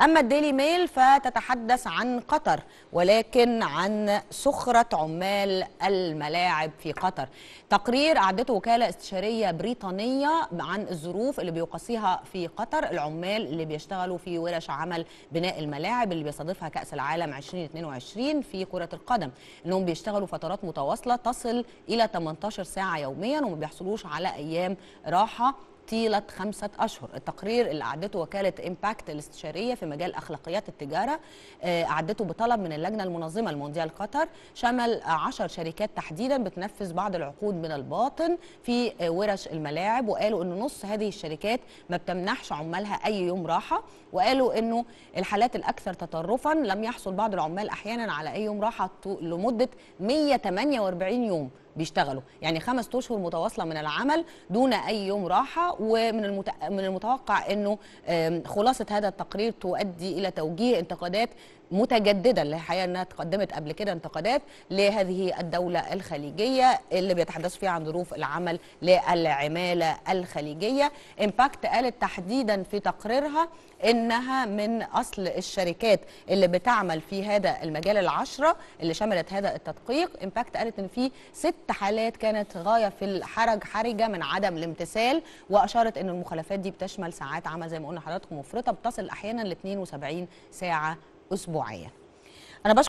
أما الديلي ميل فتتحدث عن قطر ولكن عن سخرة عمال الملاعب في قطر. تقرير أعدته وكالة استشارية بريطانية عن الظروف اللي بيقاسيها في قطر العمال اللي بيشتغلوا في ورش عمل بناء الملاعب اللي بيستضيفها كأس العالم 2022 في كرة القدم. إنهم بيشتغلوا فترات متواصلة تصل إلى 18 ساعة يوميا وما بيحصلوش على أيام راحة. طيلة خمسة أشهر. التقرير اللي أعدته وكالة إمباكت الاستشارية في مجال أخلاقيات التجارة أعدته بطلب من اللجنة المنظمة لمونديال قطر. شمل عشر شركات تحديدا بتنفذ بعض العقود من الباطن في ورش الملاعب وقالوا أن نص هذه الشركات ما بتمنحش عمالها أي يوم راحة. وقالوا أنه الحالات الأكثر تطرفا لم يحصل بعض العمال أحيانا على أي يوم راحة لمدة 148 يوم. بيشتغلوا. يعني خمس أشهر متواصلة من العمل دون أي يوم راحة ومن المت... من المتوقع إنه خلاصة هذا التقرير تؤدي إلى توجيه انتقادات متجددة اللي الحقيقة إنها تقدمت قبل كده انتقادات لهذه الدولة الخليجية اللي بيتحدث فيها عن ظروف العمل للعمالة الخليجية. امباكت قالت تحديدا في تقريرها إنها من أصل الشركات اللي بتعمل في هذا المجال العشرة اللي شملت هذا التدقيق. امباكت قالت إن في ست حالات كانت غاية في الحرج حرجة من عدم الامتثال وأشارت إن المخالفات دي بتشمل ساعات عمل زي ما قلنا حضراتكم مفرطة بتصل أحيانا ل 72 ساعة اسبوعيا أنا